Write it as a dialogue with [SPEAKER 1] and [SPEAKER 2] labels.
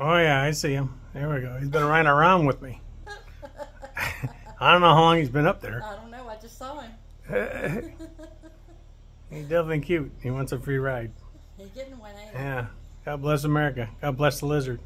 [SPEAKER 1] Oh yeah, I see him. There we go. He's been running around with me. I don't know how long he's been up there.
[SPEAKER 2] I don't know. I just saw him.
[SPEAKER 1] He's definitely cute. He wants a free ride.
[SPEAKER 2] He's getting one, ain't he?
[SPEAKER 1] Yeah. God bless America. God bless the lizard.